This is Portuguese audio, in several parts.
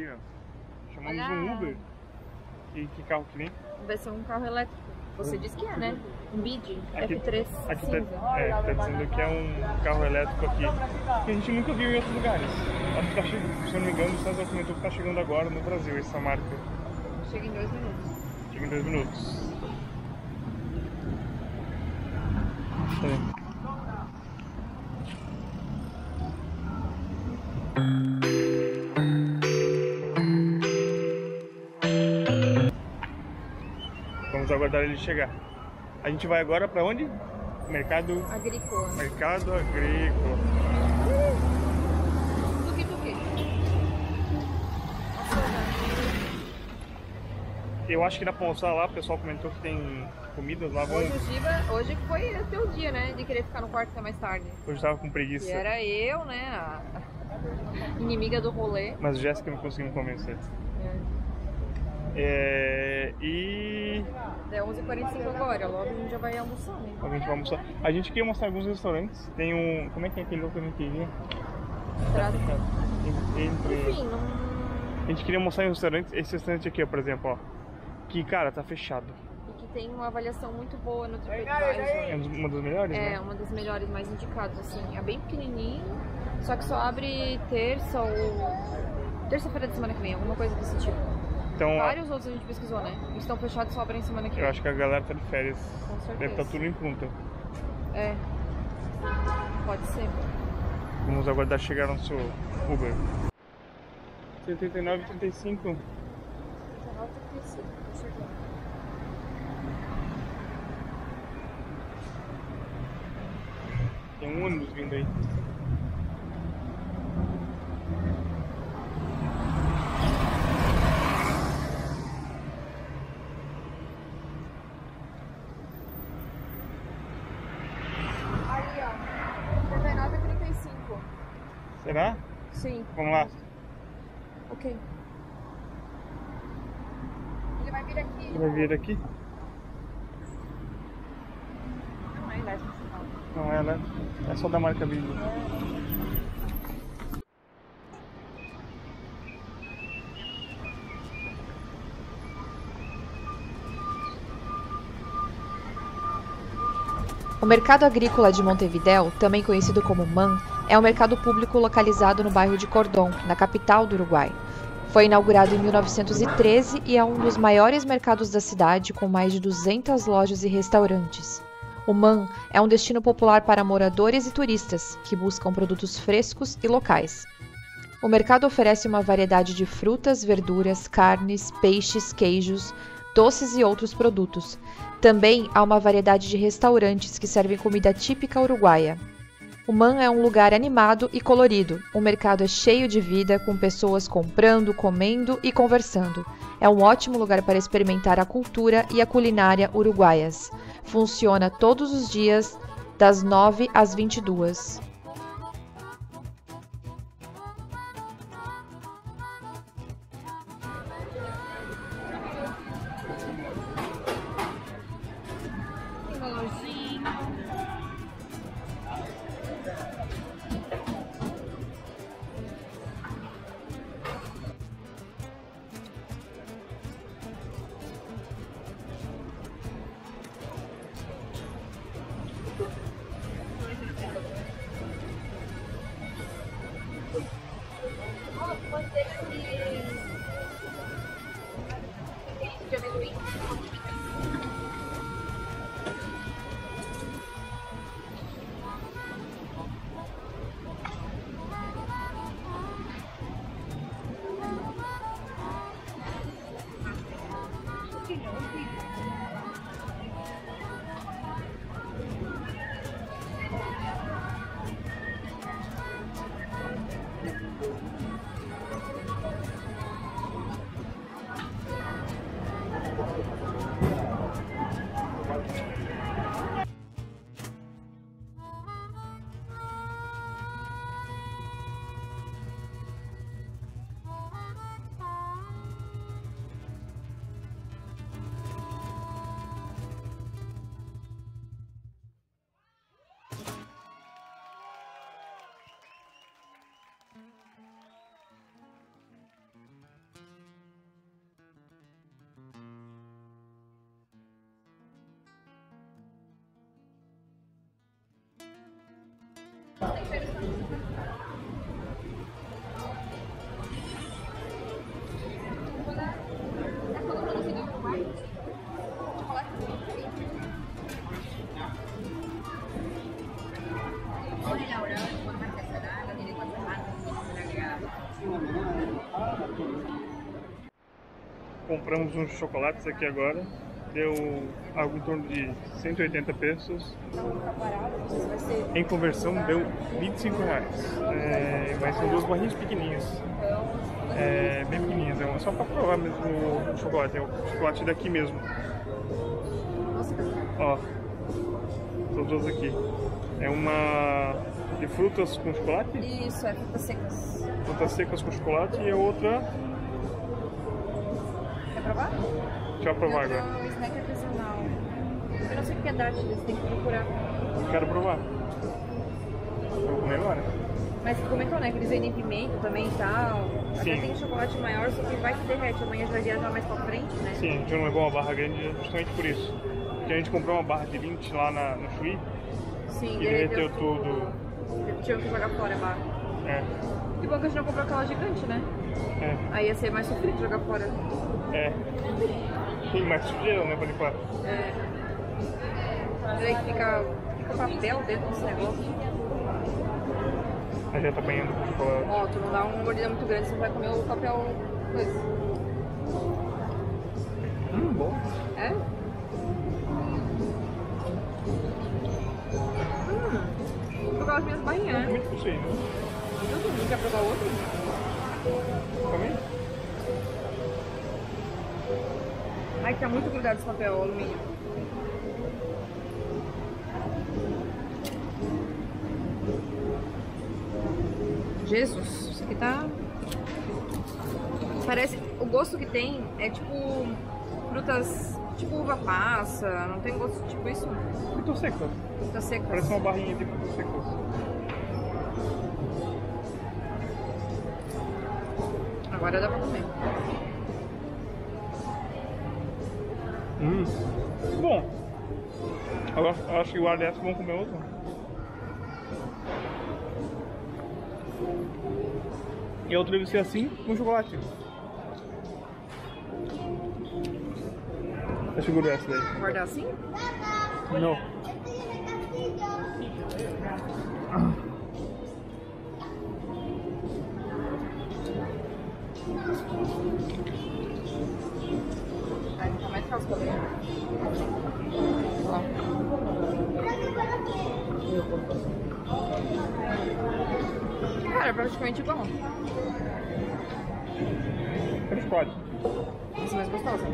aqui, ó. Chamamos Olha. um Uber. E que carro que vem? Vai ser um carro elétrico. Você disse que é, né? Um BID Aqui- F3 Aqui cinza. tá, é, tá dizendo que é um carro elétrico aqui. Que a gente nunca viu em outros lugares. Acho que tá chegando, se eu não me engano, o César comentou que tá chegando agora no Brasil essa marca. Chega em dois minutos. Chega em dois minutos. É. aguardar ele chegar. A gente vai agora pra onde? Mercado, Agrícola. mercado agrícola. Eu acho que pra almoçar lá, o pessoal comentou que tem comidas lá. Hoje o Giba, hoje foi o teu dia, né? De querer ficar no quarto até mais tarde. Hoje eu tava com preguiça. Que era eu, né? A inimiga do rolê. Mas Jéssica não conseguiu me convencer. É, e É 11h45 agora, logo a gente já vai almoçar, né? a gente vai almoçar. A gente queria mostrar alguns restaurantes. Tem um. Como é que é aquele outro que a gente queria? Entre. Enfim, não... A gente queria mostrar um restaurante. Esse restaurante aqui, ó, por exemplo, ó. Que, cara, tá fechado. E que tem uma avaliação muito boa no É TripAdvisor. dos- uma das melhores, É, né? uma das melhores, mais indicadas, assim. É bem pequenininho, só que só abre terça ou... Terça-feira da semana que vem, alguma coisa desse tipo. Então, Vários outros a gente pesquisou, né? Estão fechados só abrem semana que eu vem. acho que a galera tá de férias. Com Deve certeza. estar tudo em punta. É. Pode ser. Vamos aguardar chegar nosso Uber. 79 e 35. Tem um ônibus vindo aí. Ali, ó. 39 e 35. Será? Sim. Vamos lá. Ok. Ele vai vir aqui. Ele vai vir aqui? Não é elétrico. não. Não é, né? É só da marca Bibi. O Mercado Agrícola de Montevidéu, também conhecido como MAN, é um mercado público localizado no bairro de Cordón, na capital do Uruguai. Foi inaugurado em 1913 e é um dos maiores mercados da cidade, com mais de 200 lojas e restaurantes. O MAN é um destino popular para moradores e turistas que buscam produtos frescos e locais. O mercado oferece uma variedade de frutas, verduras, carnes, peixes, queijos, doces e outros produtos, também há uma variedade de restaurantes que servem comida típica uruguaia. Man é um lugar animado e colorido. O mercado é cheio de vida, com pessoas comprando, comendo e conversando. É um ótimo lugar para experimentar a cultura e a culinária uruguaias. Funciona todos os dias, das 9 às 22. Tem uma Compramos uns chocolates aqui agora. Deu algo em torno de 180 pesos. Em conversão deu 25 reais. É, mas são duas barrinhas pequenininhas. É, bem pequenininhas. É só para provar mesmo o chocolate. É o chocolate daqui mesmo. Ó. São duas aqui. É uma de frutas com chocolate? Isso, é frutas secas. Frutas secas com chocolate e a outra. Quer provar? Deixa eu provar agora. Um snack artesanal. Eu não sei o que é dátiles, tem que procurar. Quero provar. Vou comer agora. Mas você comentou, né? Que eles vendem pimenta também e tal. Até Sim. tem chocolate maior, só que vai que derrete. Amanhã a gente vai viajar mais pra frente, né? Sim, a gente não levou uma barra grande justamente por isso. Porque a gente comprou uma barra de 20 lá na, no Chuí Sim, e derreteu tudo. Tinha que jogar fora a barra. É, Que bom que a gente não comprou aquela gigante, né? é, Aí ia ser mais sofrido jogar fora. é. Tem mais sujeira, né, pra limpar. É. Aí fica, fica papel dentro desse negócio. A gente tá banhando com chocolate. Ó, tu não dá uma mordida muito grande, você vai comer o papel coisa. Hum, bom. É? Hum, vou provar as minhas barrinhas, né? Muito possível. Todo mundo quer provar outro? Também? Ai, tá muito grudado esse papel alumínio. Jesus, isso aqui tá. Parece. O gosto que tem é tipo. frutas. tipo uva passa, não tem gosto tipo isso? Frutas secas. Parece uma barrinha de frutas secas. Agora dá pra comer. Hum. Bom. Agora eu acho que guarda essa vamos comer outra. E a outra deve ser assim com chocolate. Eu seguro essa daí. Guardar assim? Não. Cara, é praticamente igual. É chocolate. Esse é mais gostoso.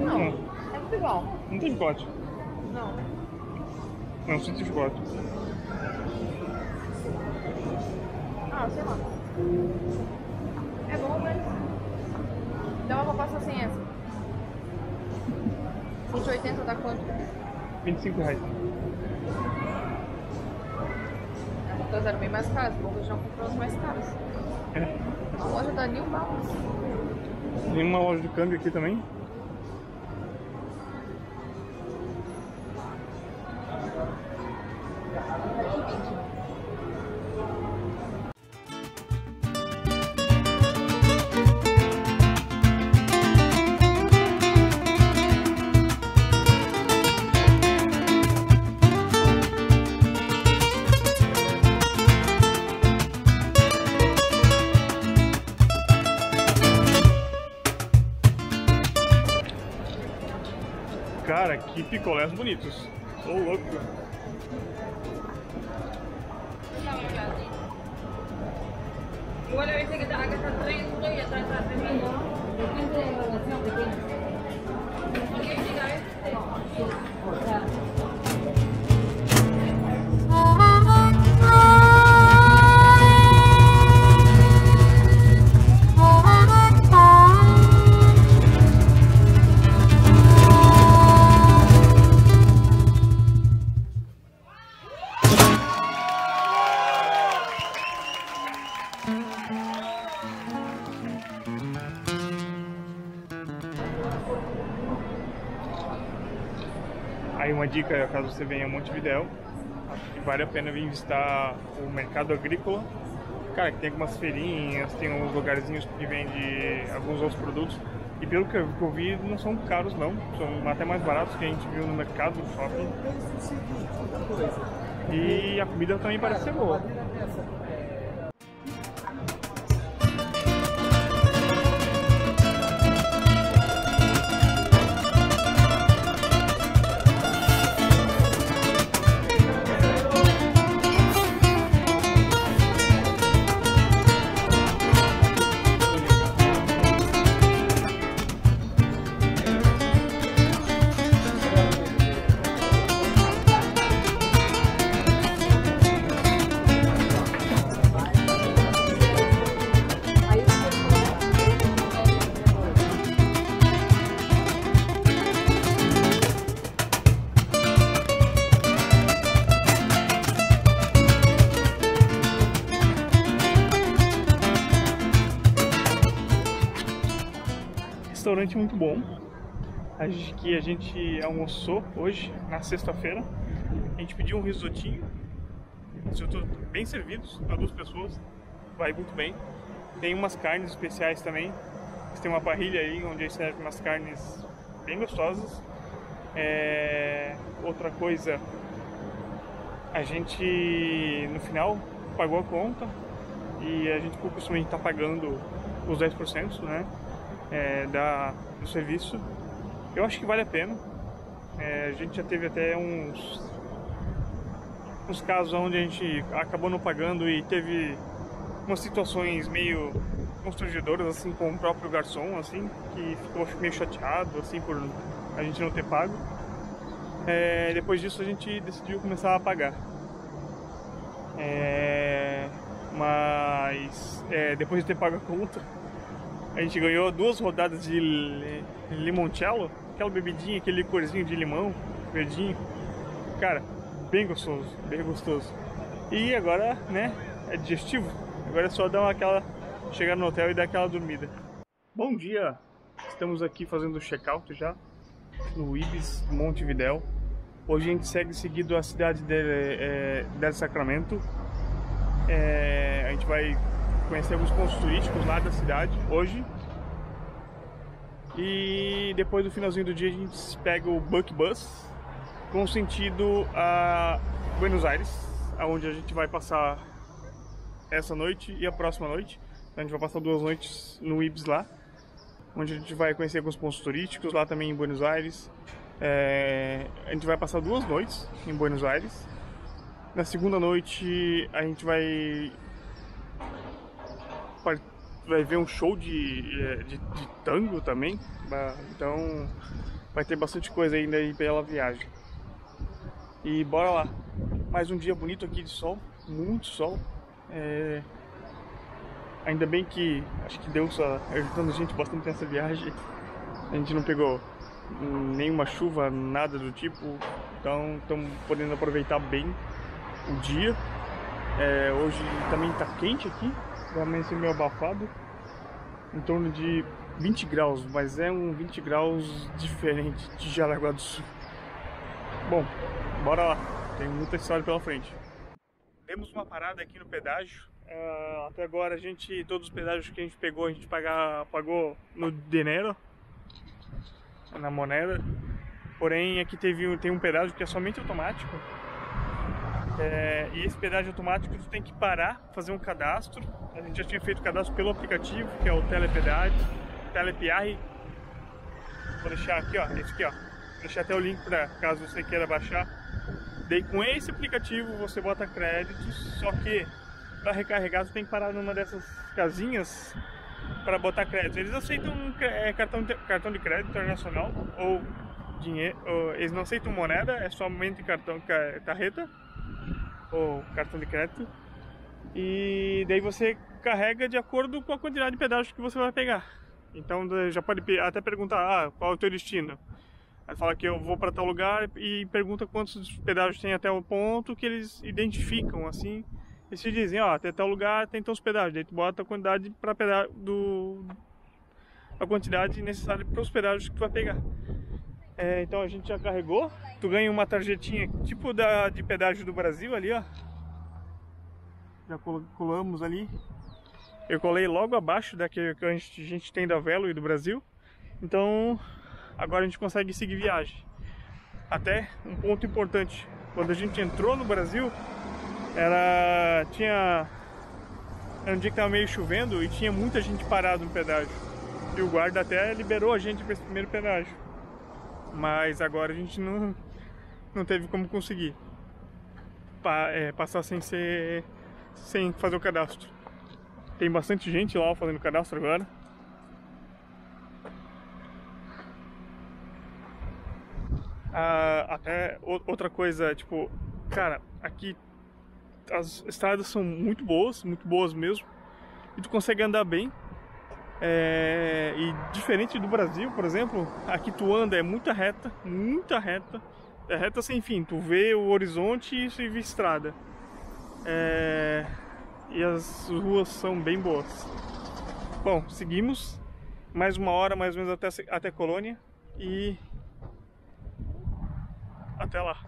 Não. É tudo igual. Não tem chocolate. Não. Não sinto chocolate. Ah, sei lá. É bom, mas. Dá uma proposta sem essa. 180 dá quanto? 25 reais. As eram bem mais caras, bom que eu já comprou as mais caras. É. A loja da New Balance. Tem uma loja de câmbio aqui também. Picolés bonitos. Ô louco. Uma dica, caso você venha a Montevidéu, que vale a pena vir visitar o mercado agrícola. Cara, que tem algumas feirinhas, tem uns lugarzinhos que vende alguns outros produtos. E pelo que eu vi, não são caros não, são até mais baratos que a gente viu no mercado, no shopping. E a comida também parece ser boa. Bom. Que a gente almoçou hoje, na sexta-feira. A gente pediu um risotinho. Risoto bem servidos para duas pessoas. Vai muito bem. Tem umas carnes especiais também. Tem uma parrilha aí onde eles servem umas carnes bem gostosas. É... Outra coisa, a gente no final pagou a conta e a gente por costume está pagando os 10%, né? É, da, do serviço. Eu acho que vale a pena. É, a gente já teve até uns, uns casos onde a gente acabou não pagando e teve umas situações meio constrangedoras assim com o próprio garçom assim que ficou meio chateado assim por a gente não ter pago é, depois disso a gente decidiu começar a pagar é, mas é, depois de ter pago a conta a gente ganhou duas rodadas de limoncello, aquela bebidinha, aquele licorzinho de limão, verdinho. Cara, bem gostoso, bem gostoso. E agora, né, é digestivo. Agora é só dar aquela chegar no hotel e dar aquela dormida. Bom dia. Estamos aqui fazendo o check-out já no Ibis Montevidéu. Hoje a gente segue seguido a cidade de, é, de Sacramento. É, a gente vai conhecer alguns pontos turísticos lá da cidade hoje. E depois do finalzinho do dia a gente pega o Buck Bus com sentido a Buenos Aires, aonde a gente vai passar essa noite e a próxima noite. A gente vai passar duas noites no Ibis lá, onde a gente vai conhecer alguns pontos turísticos lá também em Buenos Aires. É, a gente vai passar duas noites em Buenos Aires. Na segunda noite a gente vai vai ver um show de, é, de, de, tango também. Então vai ter bastante coisa ainda aí pela viagem. E bora lá. Mais um dia bonito aqui de sol, muito sol. É... Ainda bem que acho que Deus está ajudando a gente bastante nessa viagem. A gente não pegou nenhuma chuva, nada do tipo. Então estamos podendo aproveitar bem o dia. É, hoje também está quente aqui, vai amanhecer meio abafado, em torno de 20 graus, mas é um 20 graus diferente de Jaraguá do Sul. Bom, bora lá, tem muita história pela frente. Temos uma parada aqui no pedágio. Uh, até agora a gente, todos os pedágios que a gente pegou, a gente pagou no dinheiro, na moneda. Porém, aqui teve, tem um pedágio que é somente automático. É, e esse pedágio automático tu tem que parar, fazer um cadastro. A gente já tinha feito o cadastro pelo aplicativo, que é o Telepedágio, Telepiar. Vou deixar aqui, ó, esse aqui, ó. Vou deixar até o link para caso você queira baixar. Daí com esse aplicativo você bota créditos, só que para recarregar você tem que parar numa dessas casinhas para botar crédito. Eles aceitam é, cartão, de, cartão de crédito internacional ou dinheiro, ou, eles não aceitam moneda, é somente cartão carreta ou cartão de crédito. E daí você carrega de acordo com a quantidade de pedágios que você vai pegar. Então já pode até perguntar, ah, qual é o teu destino? Aí fala que eu vou para tal lugar e pergunta quantos pedágios tem até o ponto que eles identificam assim. E se dizem, ó, até tal lugar tem tantos pedágios, daí tu bota a quantidade para pedágio do a quantidade necessária para os pedágios que tu vai pegar. É, então a gente já carregou. Tu ganha uma tarjetinha tipo da de pedágio do Brasil ali, ó. Já colamos ali. Eu colei logo abaixo da que a gente, a gente tem da Velo e do Brasil. Então agora a gente consegue seguir viagem. Até um ponto importante. Quando a gente entrou no Brasil, era. tinha. Era um dia que tava meio chovendo e tinha muita gente parada no pedágio. E o guarda até liberou a gente para esse primeiro pedágio. Mas agora a gente não, não teve como conseguir pa, é, passar sem ser. sem fazer o cadastro. Tem bastante gente lá fazendo cadastro agora. Ah, até outra coisa, tipo, cara, aqui as estradas são muito boas, muito boas mesmo, e tu consegue andar bem. É, e diferente do Brasil, por exemplo, aqui tu anda é muita reta, muita reta, é reta sem fim. Tu vê o horizonte e isso e vê estrada. É, e as ruas são bem boas. Bom, seguimos mais uma hora mais ou menos até, até Colônia e até lá.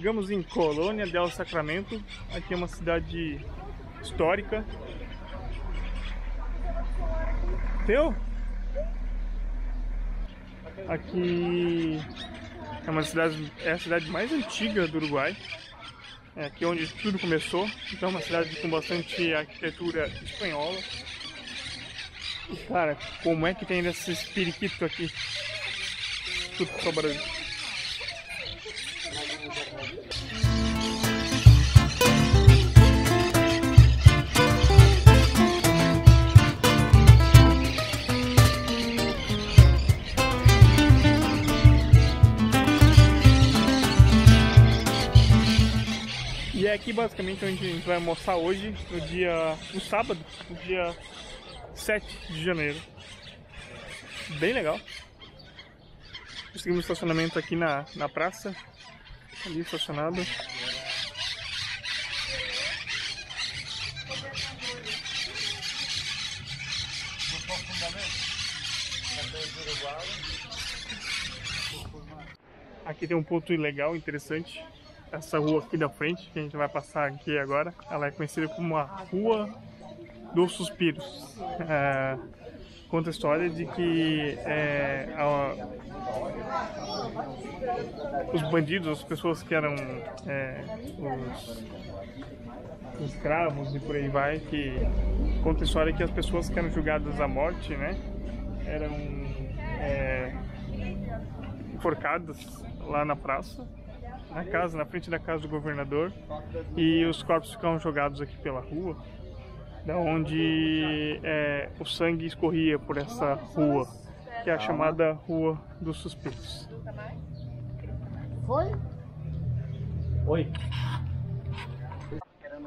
Chegamos em Colônia del Sacramento. Aqui é uma cidade histórica. Teu? Aqui é uma cidade, é a cidade mais antiga do Uruguai. É aqui onde tudo começou. Então é uma cidade com bastante arquitetura espanhola. E cara, como é que tem esses periquitos aqui? Tudo Brasil. Aqui basicamente onde a gente vai almoçar hoje, no dia. no sábado, no dia 7 de janeiro. Bem legal. Conseguimos estacionamento aqui na, na praça. Ali estacionado. Aqui tem um ponto legal, interessante. Essa rua aqui da frente, que a gente vai passar aqui agora, ela é conhecida como a Rua dos Suspiros. É, conta a história de que é, a, os bandidos, as pessoas que eram é, os, os escravos e por aí vai, que conta a história que as pessoas que eram julgadas à morte, né, eram é, enforcadas lá na praça, na casa, na frente da casa do governador, e os corpos ficavam jogados aqui pela rua, da onde é, o sangue escorria por essa rua, que é a chamada Rua dos Suspeitos. Foi? Oi.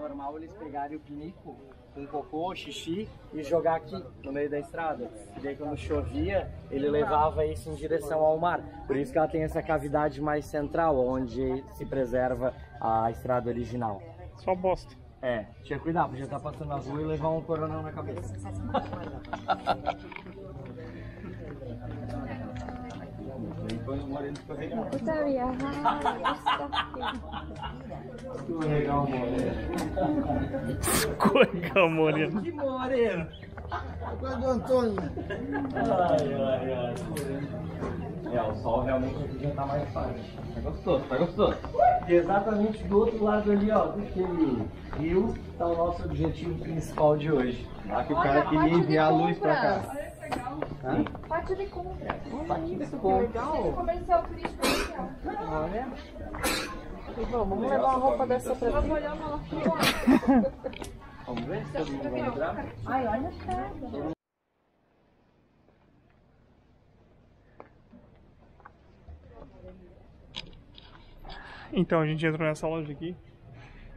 Normal eles pegarem o pinico com cocô, xixi e jogar aqui no meio da estrada. E daí quando chovia, ele levava isso em direção ao mar. Por isso que ela tem essa cavidade mais central, onde se preserva a estrada original. Só bosta. É, tinha cuidado, podia estar passando na rua e levar um coronel na cabeça. Depois o moreno o moreno. Escorregar o moreno. Que moreno? Qual do Antônio? Ai, ai, ai. É, o sol realmente aqui já tá mais fácil. Tá gostoso, tá gostoso. E exatamente do outro lado ali, ó, daquele rio, tá o nosso objetivo principal de hoje. Lá que o cara queria enviar a luz pra cá. Hã? Pátio de compra. Pátio de compra. Legal. Comercial turístico. Olha. vamos levar uma roupa dessa pra ti. Vamos ver se todo mundo vai entrar. Ai, olha a Então, a gente entrou nessa loja aqui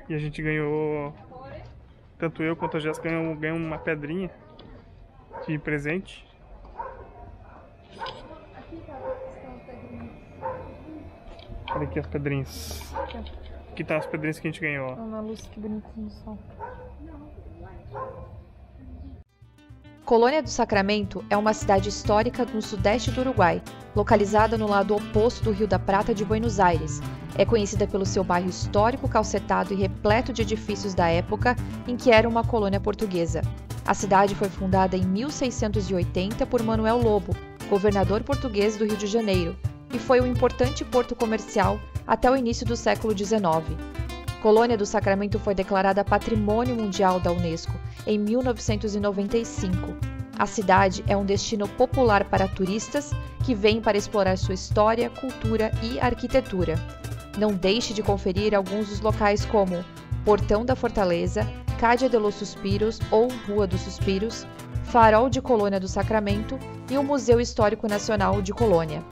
e a gente ganhou. Tanto eu quanto a Jéssica ganhamos, ganhamos uma pedrinha de presente. Olha aqui as pedrinhas. Aqui tá as pedrinhas que a gente ganhou. Olha a luz que bonitinho o sol. Colônia do Sacramento é uma cidade histórica no sudeste do Uruguai, localizada no lado oposto do Rio da Prata de Buenos Aires. É conhecida pelo seu bairro histórico calcetado e repleto de edifícios da época em que era uma colônia portuguesa. A cidade foi fundada em 1680 por Manuel Lobo, governador português do Rio de Janeiro, e foi um importante porto comercial até o início do século XIX. Colônia do Sacramento foi declarada Patrimônio Mundial da Unesco em 1995. A cidade é um destino popular para turistas que vêm para explorar sua história, cultura e arquitetura. Não deixe de conferir alguns dos locais como Portão da Fortaleza, Cádia de los Suspiros ou Rua dos Suspiros, Farol de Colônia do Sacramento e o Museu Histórico Nacional de Colônia.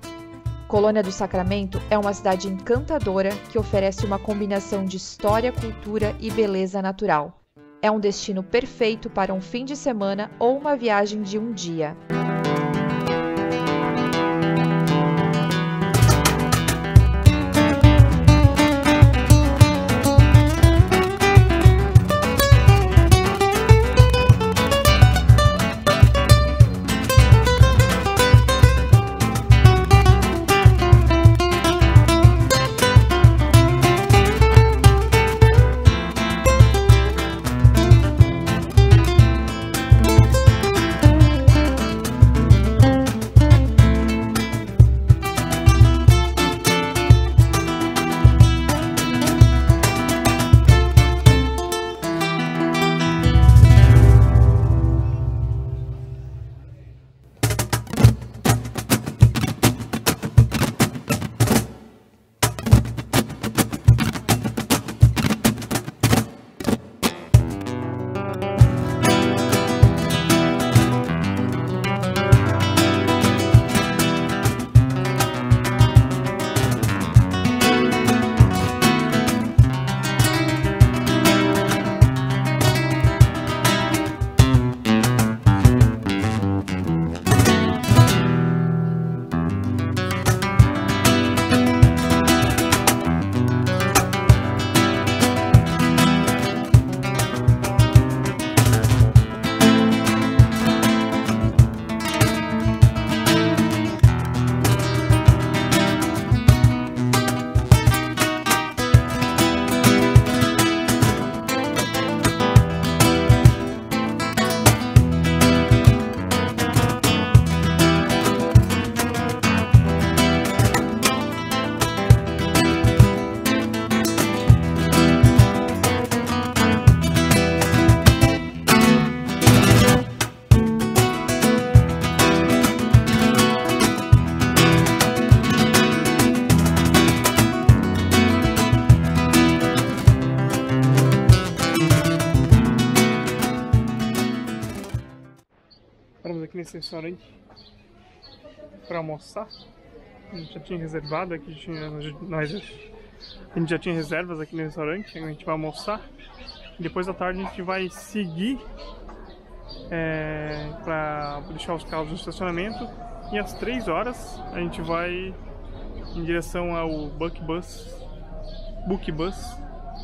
Colônia do Sacramento é uma cidade encantadora que oferece uma combinação de história, cultura e beleza natural. É um destino perfeito para um fim de semana ou uma viagem de um dia. Restaurante para almoçar. A gente já tinha reservado aqui, tinha, nós, a gente já tinha reservas aqui no restaurante, a gente vai almoçar. Depois da tarde a gente vai seguir é, para deixar os carros no estacionamento e às 3 horas a gente vai em direção ao Buck Bus, Book Bus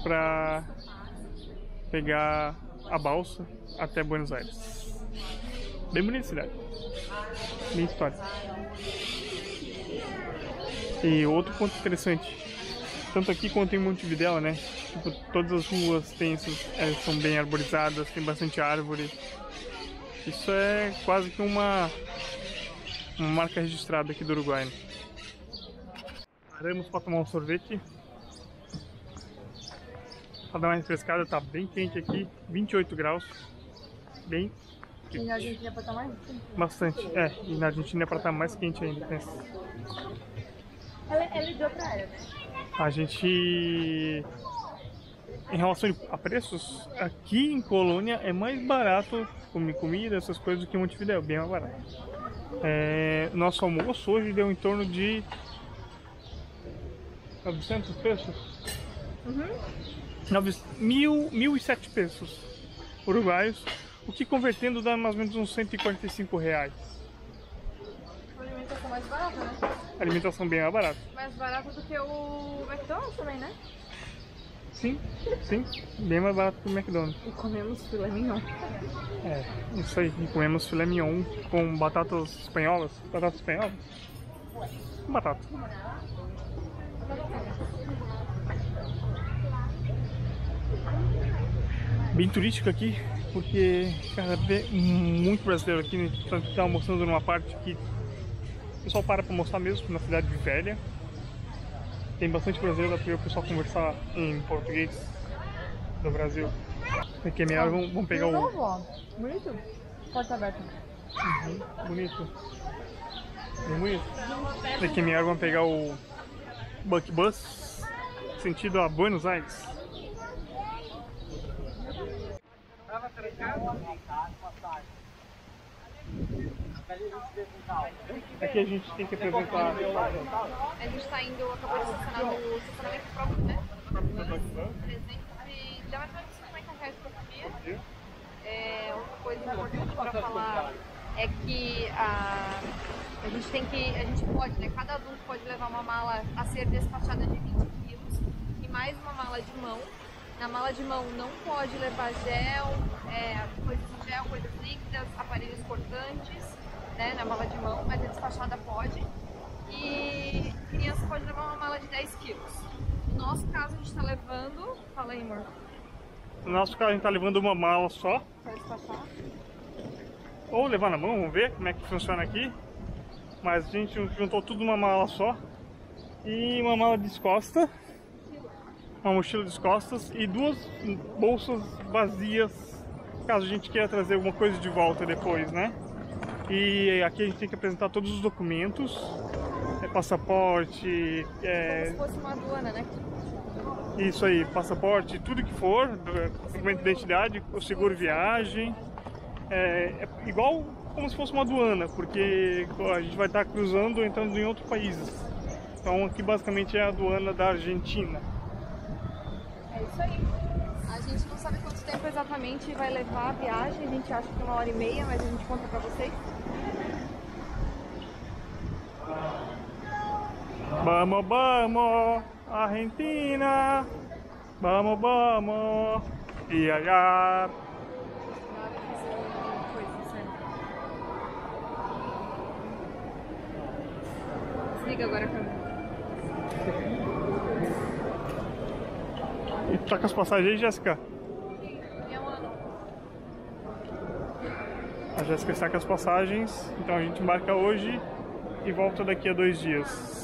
para pegar a balsa até Buenos Aires. Bem bonita a cidade. Bem histórica. E outro ponto interessante, tanto aqui quanto em Montevidéu, né? Tipo, todas as ruas têm é, são bem arborizadas, tem bastante árvore. Isso é quase que uma, uma marca registrada aqui do Uruguai. Né? Paramos para tomar um sorvete. Para dar uma refrescada, tá bem quente aqui, 28 graus. Bem E na Argentina é pra estar mais? Bastante, é. E na Argentina é pra estar mais quente ainda. Pensa. Ela, ela é de outra área, né? A gente em relação a preços, aqui em Colônia é mais barato comer comida, essas coisas do que Montevideo, bem mais barato. É, nosso almoço hoje deu em torno de 900 pesos? Uhum. 1.007 pesos uruguaios, o que convertendo dá mais ou menos uns 145 reais. A alimentação mais barata, né? alimentação bem mais barata. Mais barata do que o McDonald's também, né? Sim, sim, bem mais barato que o McDonald's. E comemos filé mignon. É, isso aí, e comemos filé mignon com batatas espanholas. Batatas espanholas? Batata. Bem turístico aqui, porque cara, vê muito brasileiro aqui, né? Tá mostrando numa parte que o pessoal para pra mostrar mesmo, na cidade de Velha. Tem bastante brasileiro, dá pra ver o pessoal conversar em português do Brasil. Aqui é melhor, vamos, vamos pegar o. Novo, ó. Bonito. Porta aberta. Uhum, bonito. Bem bonito. Daqui é melhor, vamos pegar o Buck Bus, sentido a Buenos Aires. Aqui a gente tem que apresentar. A gente tá indo, acabou de estacionar no estacionamento próprio, né? 300 e... dá mais ou menos 50 reais por dia. É, outra coisa importante pra falar é que a, a gente tem que, a gente pode, né? Cada adulto pode levar uma mala a ser despachada de 20 quilos e mais uma mala de mão. Na mala de mão não pode levar gel, é, coisas de gel, coisas líquidas, aparelhos cortantes, né? Na mala de mão, mas a despachada pode. E criança pode levar uma mala de 10 quilos. No nosso caso, a gente tá levando. Fala aí, amor. No nosso caso, a gente tá levando uma mala só. Pra despachar. Ou levar na mão, vamos ver como é que funciona aqui. Mas a gente juntou tudo numa mala só. E uma mala descosta. Uma mochila descostas e duas bolsas vazias. Caso a gente queira trazer alguma coisa de volta depois, né? E aqui a gente tem que apresentar todos os documentos. É, passaporte, é, Como se fosse uma aduana, né? isso aí, passaporte, tudo que for, documento de identidade, o seguro viagem. É, é igual como se fosse uma aduana, porque a gente vai estar cruzando, entrando em outros países. Então aqui basicamente é a aduana da Argentina. Isso aí. A gente não sabe quanto tempo exatamente vai levar a viagem. A gente acha que uma hora e meia, mas a gente conta pra vocês. Vamos, vamos, Argentina. Vamos, vamos, viajar. Desliga agora a câmera. E tá com as passagens aí, Jéssica? A Jéssica está com as passagens, então a gente embarca hoje e volta daqui a dois dias.